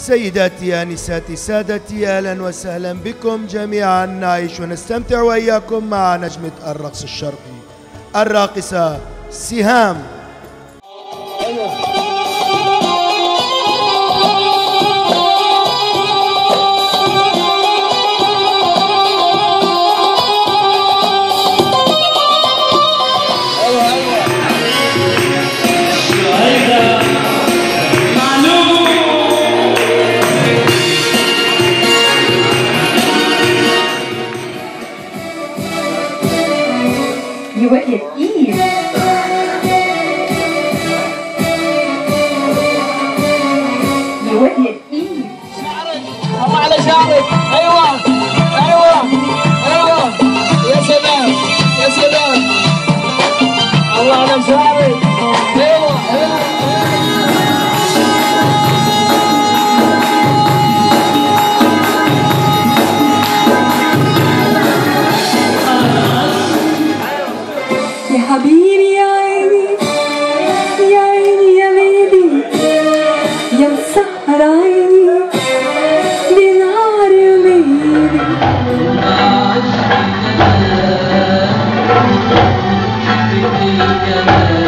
سيداتي آنساتي سادتي أهلا وسهلا بكم جميعا. نعيش ونستمتع وإياكم مع نجمة الرقص الشرقي الراقصة سهام. You were at ease. على شعرك أيوه أيوه أيوه يا سلام يا سلام الله على شعرك يا حبيبي يا عيني يا عيني يا ليلي يا مسهر عيني بنهار ليلي عشقنا حبيبي